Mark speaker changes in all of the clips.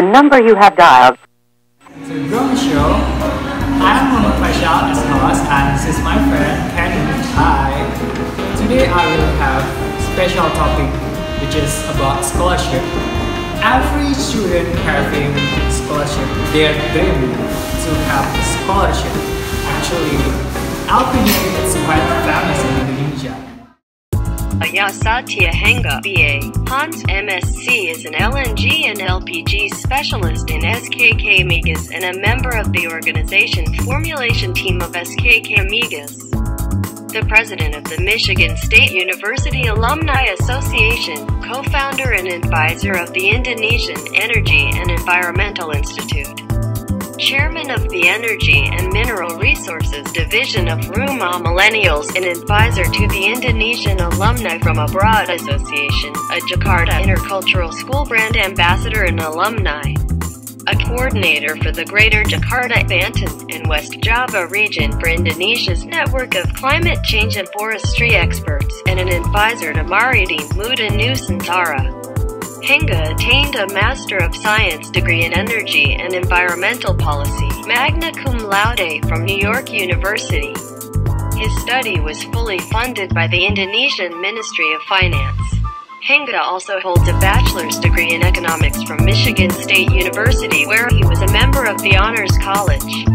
Speaker 1: the number you have dialed.
Speaker 2: To the Brom Show, I'm Muhamad Faishal as host and this is my friend Kenny. Hi. Today I will have special topic which is about scholarship. Every student having scholarship, their dream to have scholarship. Actually, LPDP is quite famous. R.
Speaker 3: Satya Hangga BA. Hons MSc is an LNG and LPG specialist in SKK Migas and a member of the organization formulation team of SKK Migas. The president of the Michigan State University Alumni Association, co founder and advisor of the Indonesian Energy and Environmental Institute chairman of the Energy and Mineral Resources Division of Rumah Millennials and advisor to the Indonesian Alumni from Abroad Association, a Jakarta Intercultural School brand ambassador and alumni. A coordinator for the Greater Jakarta, Banten, and West Java region for Indonesia's network of climate change and forestry experts, and an advisor to Maridin Muda Nusantara. Hangga attained a Master of Science degree in Energy and Environmental Policy, magna cum laude from New York University. His study was fully funded by the Indonesian Ministry of Finance. Hangga also holds a bachelor's degree in economics from Michigan State University, where he was a member of the Honors College.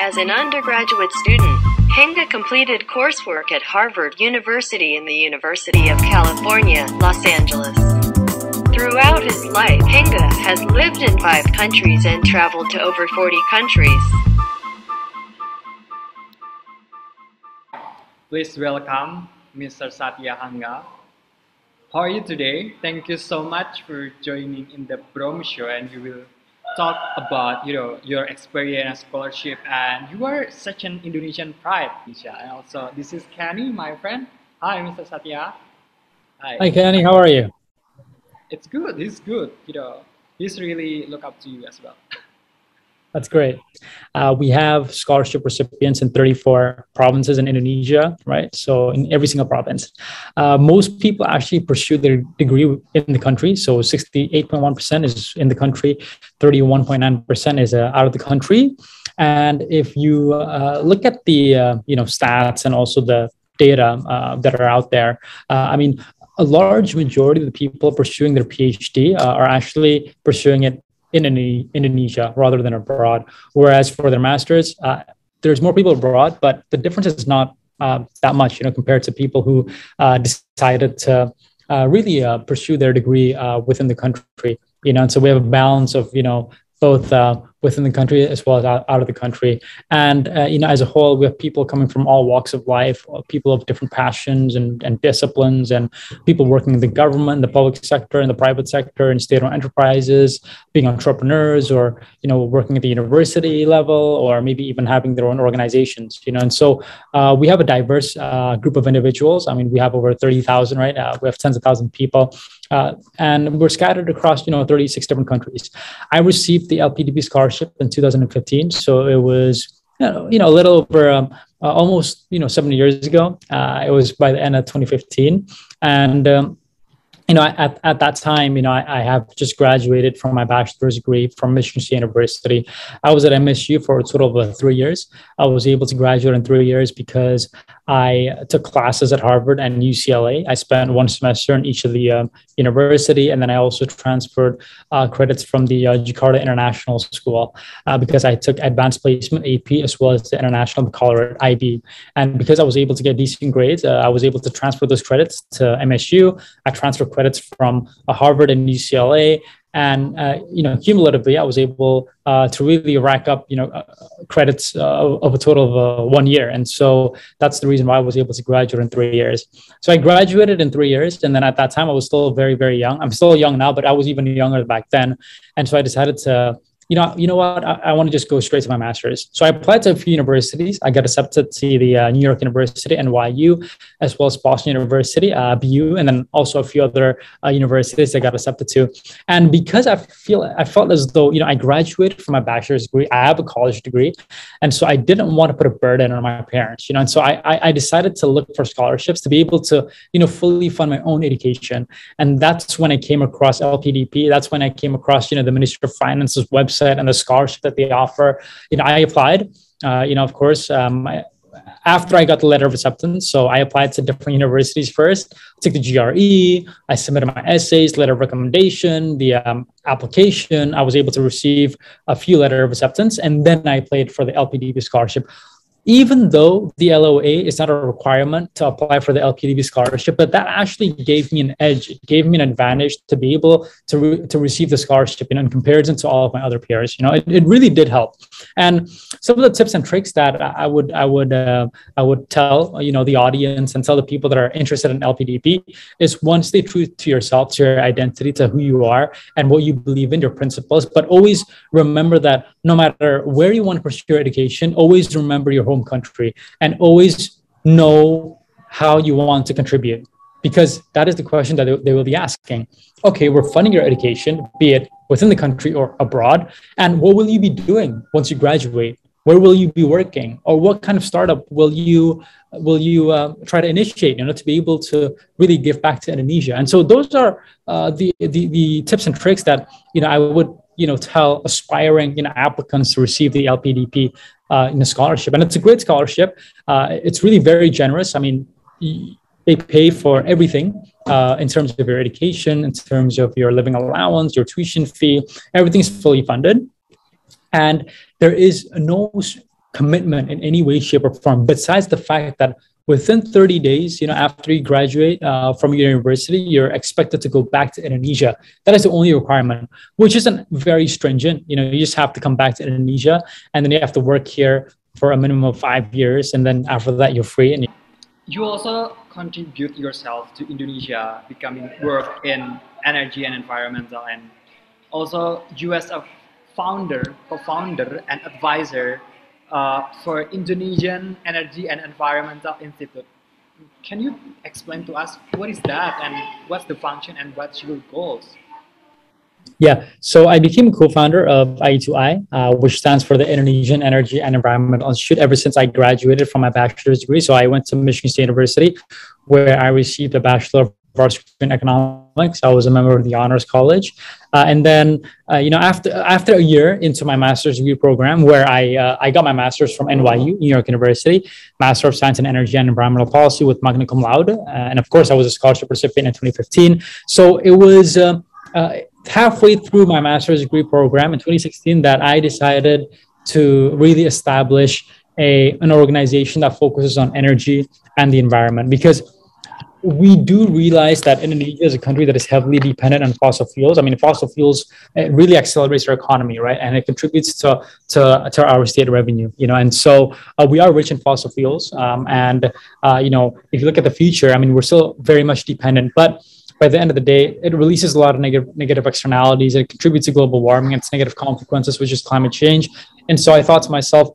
Speaker 3: As an undergraduate student, Hangga completed coursework at Harvard University and the University of California, Los Angeles. Throughout his life, Hangga has lived in five countries and traveled to over 40 countries.
Speaker 2: Please welcome Mr. Satya Hangga. How are you today? Thank you so much for joining in the Brom Show, and we will talk about you know your experience, scholarship, and you are such an Indonesian pride, Nisha. And also, this is Kenny, my friend. Hi, Mr. Satya.
Speaker 4: Hi. Hi, Kenny. How are you?
Speaker 2: It's good. He's good. You know, he's really look up to you as well.
Speaker 4: That's great. Uh, we have scholarship recipients in 34 provinces in Indonesia, right? So in every single province. Uh, most people actually pursue their degree in the country. So 68.1% is in the country, 31.9% is uh, out of the country. And if you uh, look at the uh, you know stats and also the data uh, that are out there, I mean, a large majority of the people pursuing their PhD are actually pursuing it in Indonesia rather than abroad. Whereas for their masters, uh, there's more people abroad, but the difference is not uh, that much, you know, compared to people who uh, decided to uh, really uh, pursue their degree uh, within the country. You know, and so we have a balance of you know both within the country as well as out, out of the country. And uh, you know, as a whole, we have people coming from all walks of life, uh, people of different passions and, and disciplines, and people working in the government, the public sector, and the private sector, and state-owned enterprises, being entrepreneurs, or you know, working at the university level, or maybe even having their own organizations. You know, and so uh, we have a diverse uh, group of individuals. I mean, we have over thirty thousand, right? now. we have tens of thousands of people. Uh, and we're scattered across, you know, 36 different countries. I received the LPDP scholarship scholarship in 2015. So it was you know, a little over um, uh, almost you know seven years ago. Uh, it was by the end of 2015, and um, you know, at, at that time, you know, I, I, have just graduated from my bachelor's degree from Michigan State University. I was at MSU for a total of uh, three years. I was able to graduate in three years because I took classes at Harvard and UCLA. I spent one semester in each of the um, university, and then I also transferred uh, credits from the uh, Jakarta International School uh, because I took advanced placement AP as well as the International Baccalaureate IB. And because I was able to get decent grades, uh, I was able to transfer those credits to MSU. I transferred credits from uh, Harvard and UCLA. And uh, you know, cumulatively, I was able uh, to really rack up you know uh, credits uh, of a total of uh, one year. And so that's the reason why I was able to graduate in three years. So I graduated in three years, and then at that time, I was still very very young. I'm still young now, but I was even younger back then. And so I decided to you know, you know what? I, I want to just go straight to my master's. So I applied to a few universities. I got accepted to the uh, New York University, NYU, as well as Boston University, uh, BU, and then also a few other uh, universities I got accepted to. And because I feel I felt as though you know I graduated from my bachelor's degree, I have a college degree, and so I didn't want to put a burden on my parents. You know, and so I I, I decided to look for scholarships to be able to you know fully fund my own education, and that's when I came across LPDP. That's when I came across you know the Ministry of Finance's website and the scholarship that they offer. You know, I applied. Uh, you know, of course, um, I, after I got the letter of acceptance, so I applied to different universities first, took the GRE, I submitted my essays, letter of recommendation, the um, application. I was able to receive a few letter of acceptance, and then I played for the LPDP scholarship even though the LOA is not a requirement to apply for the LPDP scholarship, but that actually gave me an edge. It gave me an advantage to be able to, re- to receive the scholarship you know, in comparison to all of my other peers. You know, it, it really did help. And some of the tips and tricks that I would I would uh, I would tell you know the audience and tell the people that are interested in LPDP is one stay true to yourself, to your identity, to who you are, and what you believe in, your principles. But always remember that no matter where you want to pursue your education, always remember your home country and always know how you want to contribute because that is the question that they will be asking. Okay we're funding your education be it within the country or abroad and what will you be doing once you graduate? Where will you be working? Or what kind of startup will you will you uh, try to initiate you know to be able to really give back to indonesia? And so those are uh, the, the the tips and tricks that you know i would you know tell aspiring you know applicants to receive the lpdp uh, in a scholarship, and it's a great scholarship. Uh, it's really very generous. I mean, they pay for everything uh, in terms of your education, in terms of your living allowance, your tuition fee. Everything's fully funded, and there is no commitment in any way, shape, or form. Besides the fact that within 30 days, you know, after you graduate uh, from your university, you're expected to go back to Indonesia. That is the only requirement, which isn't very stringent. You know, you just have to come back to Indonesia, and then you have to work here for a minimum of five years, and then after that, you're free. And
Speaker 2: you also contribute yourself to Indonesia becoming work in energy and environmental, and also you as a founder, co-founder, and advisor uh, for Indonesian Energy and Environmental Institute. Can you explain to us what is that and what's the function and what's your goals?
Speaker 4: Yeah, so I became a co-founder of IE2I, uh, which stands for the Indonesian Energy and Environmental Institute ever since I graduated from my bachelor's degree. So I went to Michigan State University, where I received a Bachelor of arts in economics. I was a member of the honors college, uh, and then uh, you know after after a year into my master's degree program, where I uh, I got my master's from NYU, New York University, Master of Science in Energy and Environmental Policy with magna cum laude, uh, and of course I was a scholarship recipient in 2015. So it was. Uh, uh, halfway through my master's degree program in 2016 that I decided to really establish a, an organization that focuses on energy and the environment because we do realize that Indonesia is a country that is heavily dependent on fossil fuels. I mean, fossil fuels really accelerates our economy, right? And it contributes to to, to our state revenue, you know. And so uh, we are rich in fossil fuels. Um, and uh, you know, if you look at the future, I mean, we're still very much dependent, but by the end of the day, it releases a lot of negative negative externalities. It contributes to global warming. It's negative consequences, which is climate change. And so I thought to myself,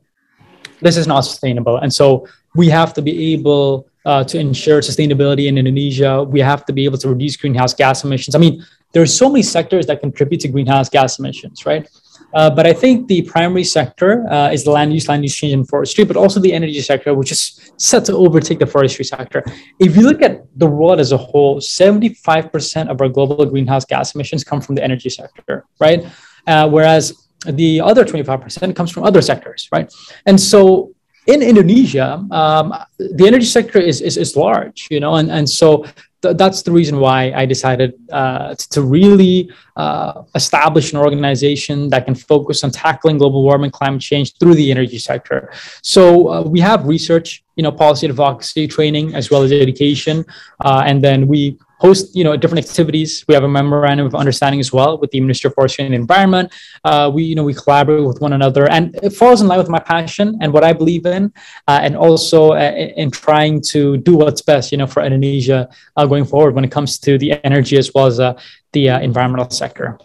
Speaker 4: this is not sustainable. And so we have to be able uh, to ensure sustainability in Indonesia. We have to be able to reduce greenhouse gas emissions. I mean, there are so many sectors that contribute to greenhouse gas emissions, right? Uh, but I think the primary sector uh, is the land use, land use change, and forestry, but also the energy sector, which is set to overtake the forestry sector. If you look at the world as a whole, 75% of our global greenhouse gas emissions come from the energy sector, right? Uh, whereas the other 25% comes from other sectors, right? And so in Indonesia, um, the energy sector is, is, is large, you know, and, and so th- that's the reason why I decided uh, to really uh, establish an organization that can focus on tackling global warming, climate change through the energy sector. So uh, we have research, you know, policy advocacy training as well as education, uh, and then we host you know different activities. We have a memorandum of understanding as well with the ministry of forestry and environment. Uh, we you know we collaborate with one another and it falls in line with my passion and what i believe in uh, and also uh, in trying to do what's best you know for indonesia uh, going forward when it comes to the energy as well as uh, the uh, environmental sector.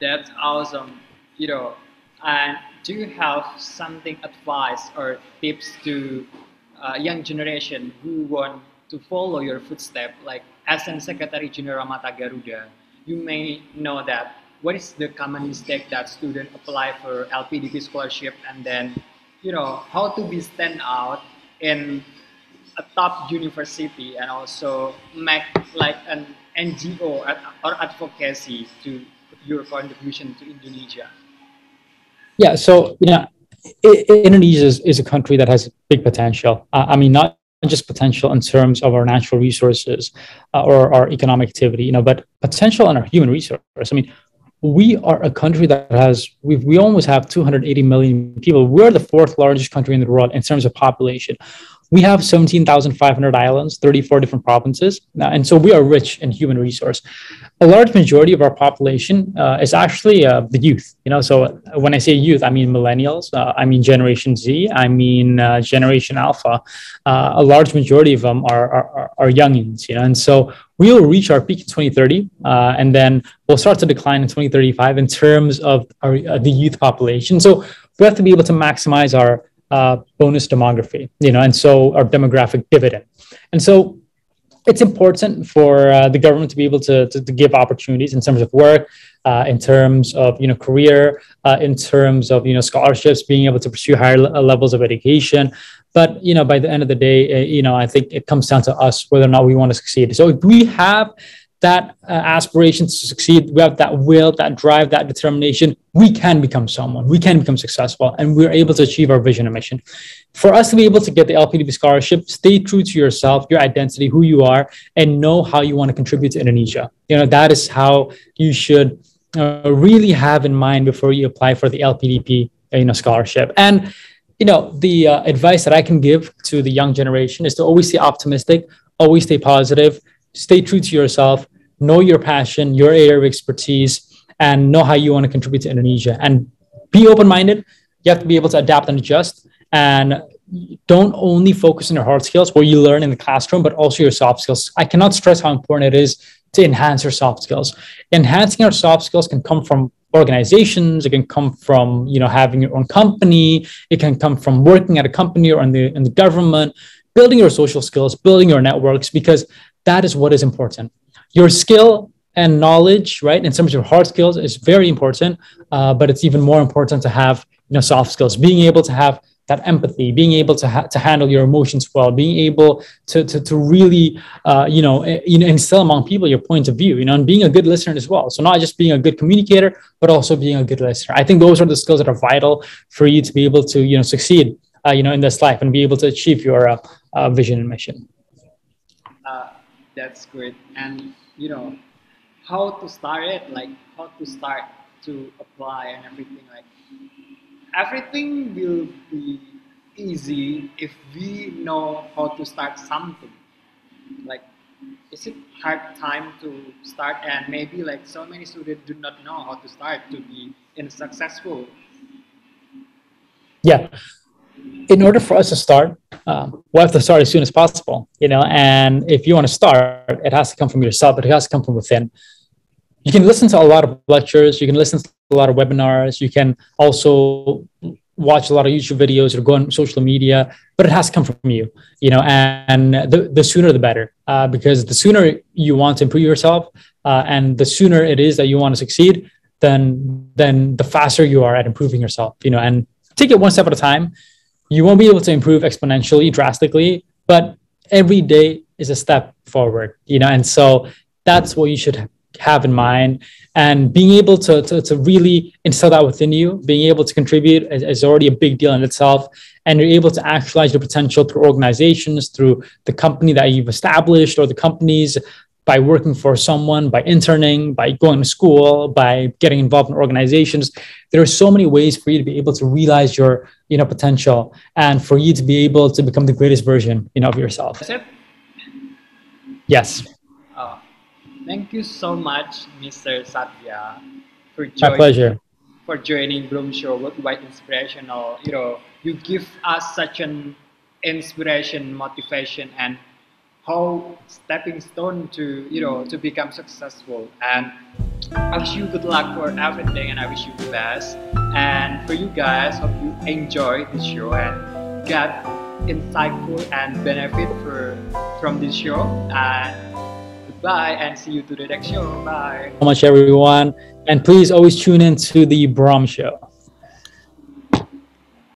Speaker 2: That's awesome. You know, and do you have something advice or tips to young generation who want to follow your footsteps? Like as an Secretary General Mata Garuda, you may know that what is the common mistake that students apply for LPDP scholarship and then you know how to be stand out in a top university and also make like an NGO or advocacy to your contribution to Indonesia?
Speaker 4: Yeah, so you know, Indonesia is, a country that has big potential. I mean, not just potential in terms of our natural resources uh, or our economic activity, you know, but potential in our human resource. I mean, we are a country that has we we almost have 280 million people. We're the fourth largest country in the world in terms of population. We have 17,500 islands, 34 different provinces, uh, and so we are rich in human resource. A large majority of our population uh, is actually uh, the youth. You know, so when I say youth, I mean millennials, uh, I mean Generation Z, I mean uh, Generation Alpha. Uh, a large majority of them are, are, are youngins. You know, and so we'll reach our peak in 2030, and then we'll start to decline in 2035 in terms of our, the youth population. So we have to be able to maximize our uh, bonus demography, you know, and so our demographic dividend. And so it's important for uh, the government to be able to, to, to, give opportunities in terms of work, uh, in terms of you know career, uh, in terms of you know scholarships, being able to pursue higher levels of education. But you know, by the end of the day, uh, you know, I think it comes down to us whether or not we want to succeed. So if we have that uh, aspiration to succeed, we have that will, that drive, that determination, we can become someone, we can become successful, and we're able to achieve our vision and mission. For us to be able to get the LPDP scholarship, stay true to yourself, your identity, who you are, and know how you want to contribute to Indonesia. You know, that is how you should uh, really have in mind before you apply for the LPDP, uh, you know, scholarship. And you know, the uh, advice that I can give to the young generation is to always stay optimistic, always stay positive, stay true to yourself, know your passion, your area of expertise, and know how you want to contribute to Indonesia. And be open minded. You have to be able to adapt and adjust. And don't only focus on your hard skills, where you learn in the classroom, but also your soft skills. I cannot stress how important it is to enhance your soft skills. Enhancing our soft skills can come from organizations it can come from you know having your own company it can come from working at a company or in the in the government building your social skills building your networks because that is what is important your skill and knowledge, right, in terms of your hard skills is very important, uh, but it's even more important to have you know soft skills, being able to have that empathy, being able to ha- to handle your emotions well, being able to to, to really uh, you know you know instill among people your point of view, you know, and being a good listener as well. So not just being a good communicator, but also being a good listener. I think those are the skills that are vital for you to be able to you know succeed, uh, you know, in this life and be able to achieve your uh, uh vision and mission.
Speaker 2: Uh, that's great and you know how to start it like how to start to apply and everything like everything will be easy if we know how to start something. Like is it hard time to start? And maybe like so many students do not know how to start to be in successful
Speaker 4: yeah in order for us to start, um, we have to start as soon as possible, you know. And if you want to start, it has to come from yourself. But it has to come from within. You can listen to a lot of lectures. You can listen to a lot of webinars. You can also watch a lot of YouTube videos or go on social media. But it has to come from you, you know. And the the sooner the better, uh, because the sooner you want to improve yourself, uh, and the sooner it is that you want to succeed, then then the faster you are at improving yourself, you know. And take it one step at a time you won't be able to improve exponentially drastically but every day is a step forward you know and so that's what you should have in mind. And being able to, to, to really instill that within you being able to contribute is, is, already a big deal in itself. And you're able to actualize your potential through organizations through the company that you've established or the companies by working for someone, by interning, by going to school, by getting involved in organizations. There are so many ways for you to be able to realize your, you know, potential and for you to be able to become the greatest version, you know, of yourself.
Speaker 2: That's it?
Speaker 4: Yes.
Speaker 2: Oh, thank you so much, Mr. Satya, for
Speaker 4: joining. My pleasure.
Speaker 2: For joining Brom Show Worldwide Inspirational. You know, you give us such an inspiration, motivation, and how stepping stone to you know to become successful and I wish you good luck for everything and I wish you the best. And for you guys, hope you enjoy this show and get insightful and benefit for, from this show. And goodbye and see you to the next show. Bye.
Speaker 4: So much everyone. And please always tune in to the brom Show.